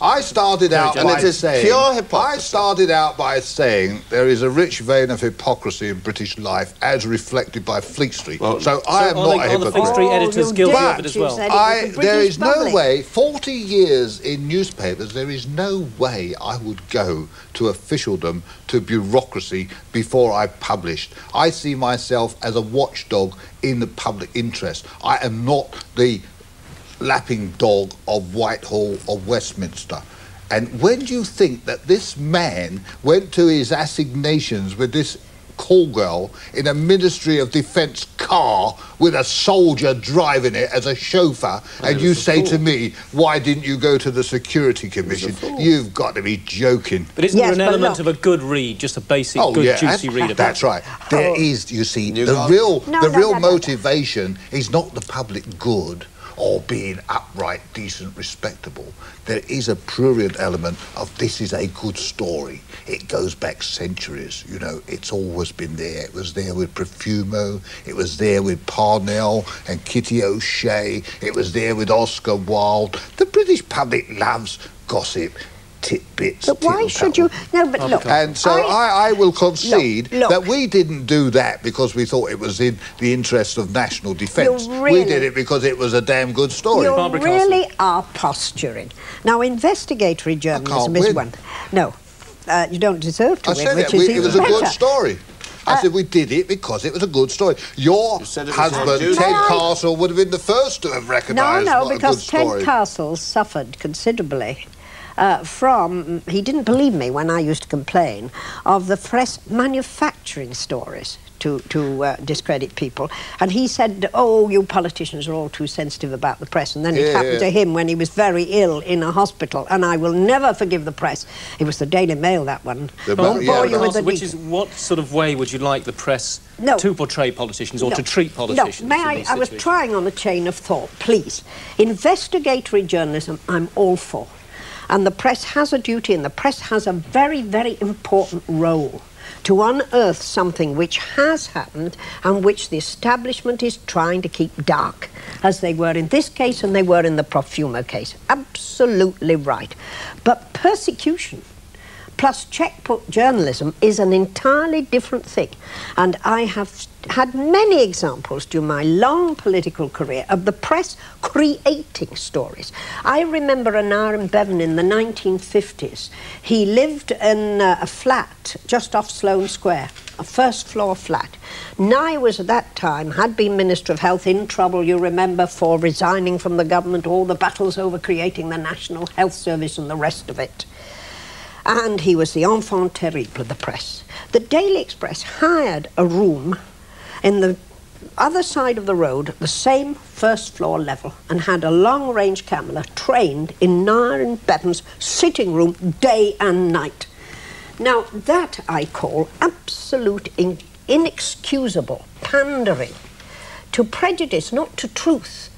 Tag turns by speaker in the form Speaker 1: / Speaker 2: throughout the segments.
Speaker 1: I started out
Speaker 2: And
Speaker 1: by
Speaker 2: it is
Speaker 1: saying,
Speaker 2: pure hypocrisy.
Speaker 1: I started out by saying there is a rich vein of hypocrisy in British life, as reflected by Fleet Street. so I am not
Speaker 3: the-
Speaker 1: a
Speaker 3: are the Fleet. Street editors oh,
Speaker 4: you
Speaker 3: guilty of it as well?
Speaker 4: said it was
Speaker 1: I,
Speaker 4: the
Speaker 1: there
Speaker 4: British
Speaker 1: is no way, 40 years in newspapers, there is no way I would go to officialdom, to bureaucracy, before I published. I see myself as a watchdog in the public interest. I am not the lapping dog of Whitehall of Westminster. And when do you think that this man went to his assignations with this call girl in a Ministry of Defence car with a soldier driving it as a chauffeur, and you say to me, why didn't you go to the Security Commission? You've got to be joking.
Speaker 3: But isn't
Speaker 4: Yes,
Speaker 3: there an element
Speaker 4: look-
Speaker 3: of a good read, just a basic,
Speaker 1: Oh
Speaker 3: good,
Speaker 1: yeah,
Speaker 3: juicy
Speaker 1: that's,
Speaker 3: read of
Speaker 1: that's right. There
Speaker 4: Oh.
Speaker 1: is, you see,
Speaker 2: You
Speaker 1: the
Speaker 2: got-
Speaker 1: real,
Speaker 4: No,
Speaker 1: the
Speaker 4: no,
Speaker 1: real
Speaker 4: no, no.
Speaker 1: motivation is not the public good or being upright, decent, respectable. There is a prurient element of this is a good story. It goes back centuries. You know, it's always been there. It was there with Profumo. It was there with Parnell and Kitty O'Shea. It was there with Oscar Wilde. The British public loves gossip. Tidbits.
Speaker 4: But why should you? No, but look.
Speaker 1: And so I, I, will concede
Speaker 4: look.
Speaker 1: that we didn't do that because we thought it was in the interest of national defence.
Speaker 4: You
Speaker 1: We did it because it was a damn good story.
Speaker 4: You
Speaker 3: Barbara
Speaker 4: really are posturing. Now, investigatory journalism is one. No, uh, you don't deserve to
Speaker 1: I
Speaker 4: win,
Speaker 1: said
Speaker 4: which
Speaker 1: it.
Speaker 4: is
Speaker 1: We,
Speaker 4: even
Speaker 1: it was a good story. I
Speaker 4: Uh,
Speaker 1: said we did it because it was a good story. Your
Speaker 2: You said it was
Speaker 1: husband. Ted
Speaker 4: May
Speaker 1: Castle, would have been the first to have recognised
Speaker 4: no,
Speaker 1: what a good
Speaker 4: because Ted
Speaker 1: story.
Speaker 4: Castle suffered considerably uh, from, he didn't believe me when I used to complain of the press manufacturing stories to, to uh, discredit people. And he said, oh, you politicians are all too sensitive about the press. And then it happened
Speaker 1: yeah.
Speaker 4: to him when he was very ill in a hospital. And I will never forgive the press. It was the Daily Mail, that one.
Speaker 1: The
Speaker 4: Won't
Speaker 1: yeah,
Speaker 4: bore you with the
Speaker 3: which is what sort of way would you like the press
Speaker 4: No.
Speaker 3: to portray politicians or
Speaker 4: No.
Speaker 3: to treat politicians?
Speaker 4: No, may I? I was
Speaker 3: situations?
Speaker 4: trying on a chain of thought. Please, investigatory journalism, I'm all for, and the press has a duty, and the press has a very, very important role to unearth something which has happened and which the establishment is trying to keep dark, as they were in this case and they were in the Profumo case. Absolutely right. But persecution plus checkbook journalism is an entirely different thing. And I have had many examples during my long political career of the press creating stories. I remember an Bevan in the 1950s. He lived in uh, a flat just off Sloane Square, a first floor flat. Nye was at that time, had been Minister of Health, in trouble, you remember, for resigning from the government, all the battles over creating the National Health Service and the rest of it and he was the enfant terrible of the press. The Daily Express hired a room in the other side of the road the same first floor level and had a long range camera trained in Aneurin Bevan's sitting room day and night. Now, that I call absolute in- inexcusable pandering to prejudice, not to truth.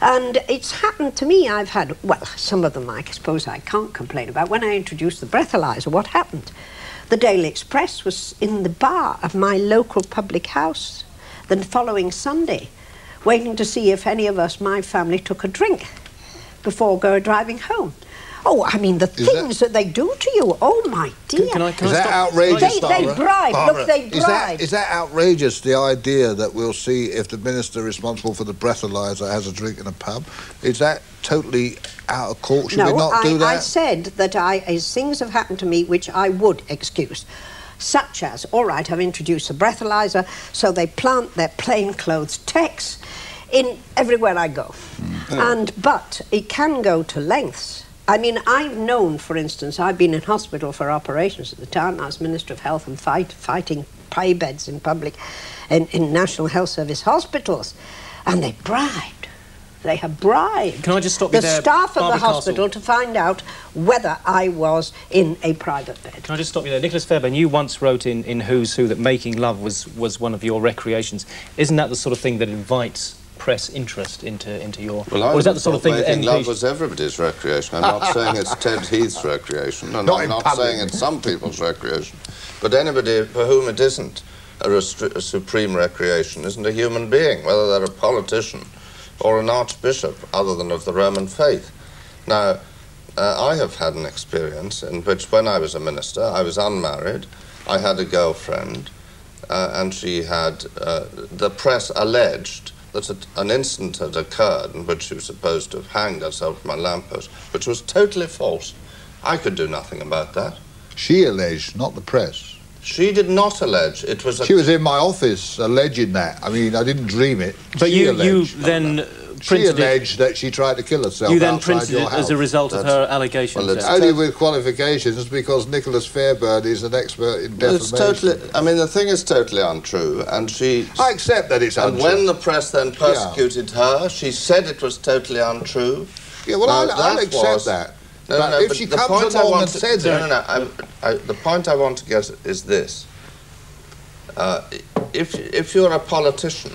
Speaker 4: And it's happened to me. I've had, well, some of them I suppose I can't complain about. When I introduced the breathalyzer, what happened? The Daily Express was in the bar of my local public house the following Sunday, waiting to see if any of us, my family, took a drink before go driving home. Oh, I mean, the
Speaker 1: Is
Speaker 4: things that... they do to you. Oh, my dear.
Speaker 3: Can I, can
Speaker 1: Is
Speaker 3: I
Speaker 1: that
Speaker 3: stop?
Speaker 1: outrageous,
Speaker 4: They- they
Speaker 1: Barbara?
Speaker 4: bribe. Look, they
Speaker 1: Is that,
Speaker 4: bribe.
Speaker 1: is that outrageous, the idea that we'll see if the minister responsible for the breathalyzer has a drink in a pub? Is that totally out of court? Should
Speaker 4: no,
Speaker 1: we not
Speaker 4: I,
Speaker 1: do that?
Speaker 4: I said that I, as things have happened to me which I would excuse. Such as, all right, I've introduced a breathalyzer, so they plant their plainclothes tecs in everywhere I go. Mm. And but it can go to lengths. I mean, I've known, for instance, I've been in hospital for operations at the time. I was Minister of Health and fight, fighting pay beds in public, in, in National Health Service hospitals, and they bribed. They have bribed
Speaker 3: Can I just stop
Speaker 4: the
Speaker 3: there,
Speaker 4: staff of the
Speaker 3: Barbara Castle?
Speaker 4: hospital to find out whether I was in a private bed.
Speaker 3: Can I just stop you there? Nicholas Fairbairn, you once wrote in, in Who's Who that making love was, was one of your recreations. Isn't that the sort of thing that invites press interest into, into your...
Speaker 2: Well, I
Speaker 3: or is that
Speaker 2: would
Speaker 3: the sort of
Speaker 2: thought
Speaker 3: thing that
Speaker 2: making love
Speaker 3: MPs...
Speaker 2: was everybody's recreation. I'm not saying it's Ted Heath's recreation, and
Speaker 1: Not
Speaker 2: I'm not
Speaker 1: public.
Speaker 2: saying it's some people's recreation. But anybody for whom it isn't a, a supreme recreation isn't a human being, whether they're a politician or an archbishop, other than of the Roman faith. Now, uh, I have had an experience in which, when I was a minister, I was unmarried, I had a girlfriend, uh, and she had, uh, the press alleged that it, an incident had occurred in which she was supposed to have hanged herself from a lamppost, which was totally false. I could do nothing about that.
Speaker 1: She alleged, not the press.
Speaker 2: She did not allege. It was a
Speaker 1: She was in my office alleging that. I mean, I didn't dream it.
Speaker 3: But
Speaker 1: She
Speaker 3: you, you then
Speaker 1: She
Speaker 3: printed it.
Speaker 1: alleged that she tried to kill herself
Speaker 3: You then
Speaker 1: outside
Speaker 3: printed
Speaker 1: your
Speaker 3: it
Speaker 1: house.
Speaker 3: as a result of her allegations.
Speaker 2: well, it's
Speaker 3: then.
Speaker 1: Only with qualifications because Nicholas Fairbairn is an expert in
Speaker 2: Well, it's totally. I mean, the thing is totally untrue, and she.
Speaker 1: I accept that it's
Speaker 2: and
Speaker 1: untrue.
Speaker 2: when the press then persecuted her, she said it was totally untrue.
Speaker 1: yeah, well,
Speaker 2: No,
Speaker 1: I'll, I'll accept
Speaker 2: was-
Speaker 1: that.
Speaker 2: No,
Speaker 1: but
Speaker 2: no,
Speaker 1: if
Speaker 2: but
Speaker 1: she
Speaker 2: the
Speaker 1: comes
Speaker 2: point I
Speaker 1: along
Speaker 2: want
Speaker 1: and
Speaker 2: to,
Speaker 1: says
Speaker 2: no, no, no, I'm- I, the point I want to get is this: uh, if if you're a politician,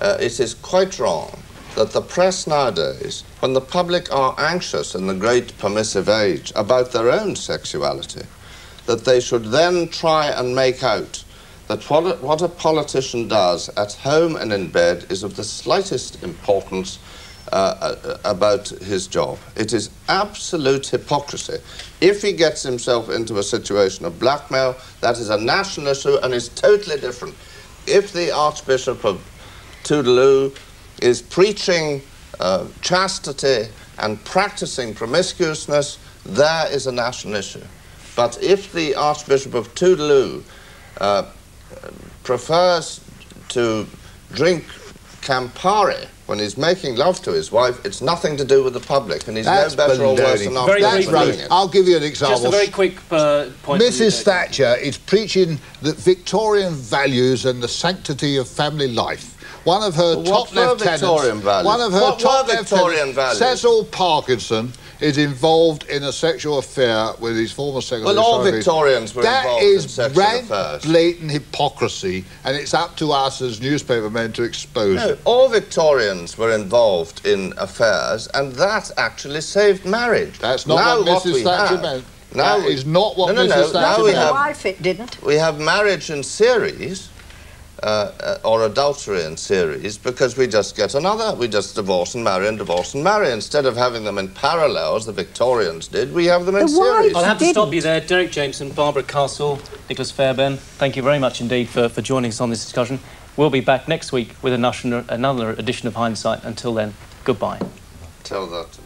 Speaker 2: uh, it is quite wrong that the press nowadays, when the public are anxious in the great permissive age about their own sexuality, that they should then try and make out that what a, what a politician does at home and in bed is of the slightest importance uh, uh, about his job. It is absolute hypocrisy. If he gets himself into a situation of blackmail, that is a national issue and is totally different. If the Archbishop of Toodaloo is preaching uh, chastity and practicing promiscuousness, there is a national issue. But if the Archbishop of Toodaloo uh, prefers to drink Campari when he's making love to his wife, it's nothing to do with the public, and he's
Speaker 1: That's
Speaker 2: no better or worse than
Speaker 3: Very
Speaker 2: Archbishop
Speaker 1: That's
Speaker 3: briefly.
Speaker 2: for
Speaker 1: right. I'll give you an example.
Speaker 3: Just a very quick uh, point.
Speaker 1: Mrs. Thatcher is preaching the Victorian values and the sanctity of family life. One of her
Speaker 2: Well,
Speaker 1: top
Speaker 2: what were
Speaker 1: lieutenants,
Speaker 2: Victorian values?
Speaker 1: one of her
Speaker 2: What were
Speaker 1: top
Speaker 2: Victorian
Speaker 1: lieutenants,
Speaker 2: values?
Speaker 1: Cecil Parkinson, is involved in a sexual affair with his former secretary.
Speaker 2: Well, all
Speaker 1: Sorry.
Speaker 2: Victorians were
Speaker 1: That
Speaker 2: involved in sexual
Speaker 1: rank,
Speaker 2: affairs.
Speaker 1: blatant hypocrisy, and it's up to us as newspaper men to expose
Speaker 2: No,
Speaker 1: it.
Speaker 2: all Victorians were involved in affairs, and that actually saved marriage.
Speaker 1: That's not
Speaker 2: now
Speaker 1: what Mrs.
Speaker 2: we
Speaker 1: Thatcher
Speaker 2: have-
Speaker 1: meant.
Speaker 2: Now
Speaker 1: That
Speaker 2: we-
Speaker 1: is not what
Speaker 2: No, no,
Speaker 1: Mrs.
Speaker 2: no,
Speaker 1: Thatcher
Speaker 2: now we
Speaker 1: meant.
Speaker 2: have-
Speaker 4: wife it didn't.
Speaker 2: We have marriage in series, uh, uh, or adultery in series, because we just get another. We just divorce and marry and divorce and marry. Instead of having them in parallel, as the Victorians did, we have them in
Speaker 4: The wives
Speaker 2: series.
Speaker 3: I'll have to
Speaker 4: didn't.
Speaker 3: stop you there. Derek Jameson, Barbara Castle, Nicholas Fairbairn, thank you very much indeed for, for joining us on this discussion. We'll be back next week with another, another edition of Hindsight. Until then, goodbye.
Speaker 2: Tell that to